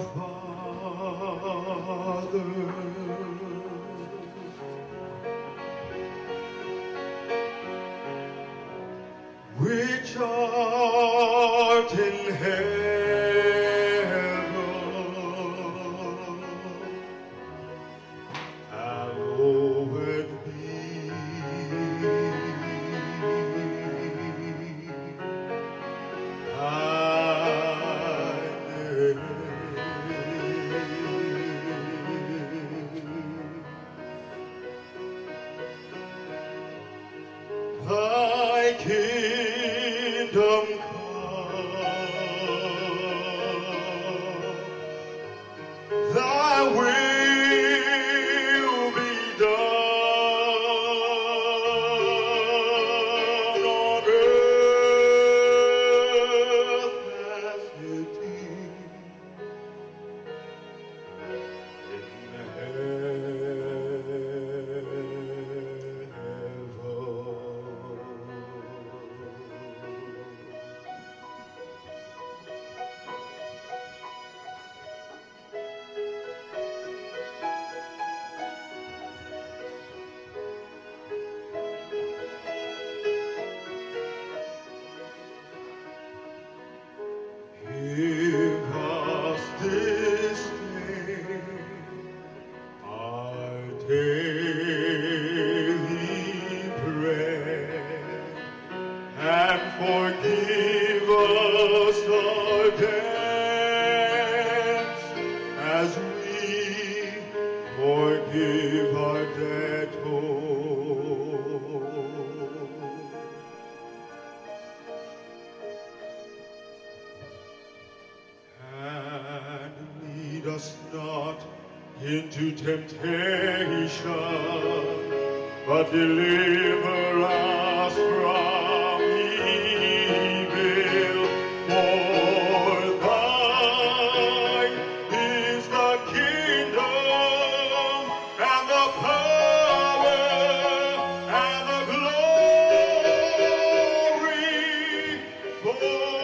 Father, which art in heaven. Kingdom come, Thy will daily and forgive us our debts, as we forgive our debtors. And lead us not into temptation, but deliver us from evil. For thine is the kingdom and the power and the glory.